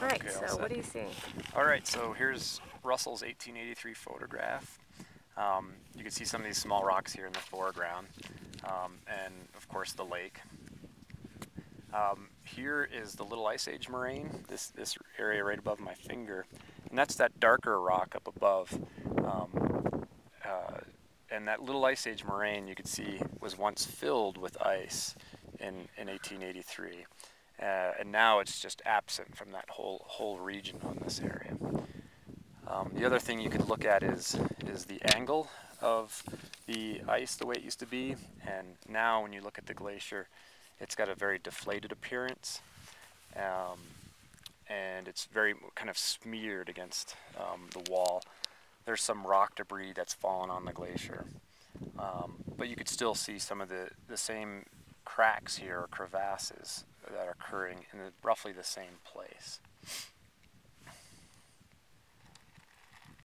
All right, Okay, so what do you see? All right, so here's Russell's 1883 photograph. Um, you can see some of these small rocks here in the foreground, um, and of course the lake. Um, here is the Little Ice Age moraine, this, this area right above my finger, and that's that darker rock up above. Um, uh, and that Little Ice Age moraine, you could see, was once filled with ice in, in 1883. Uh, and now it's just absent from that whole whole region on this area. Um, the other thing you could look at is is the angle of the ice the way it used to be, and now when you look at the glacier, it's got a very deflated appearance, um, and it's very kind of smeared against um, the wall. There's some rock debris that's fallen on the glacier, um, but you could still see some of the the same cracks here or crevasses that are occurring in roughly the same place.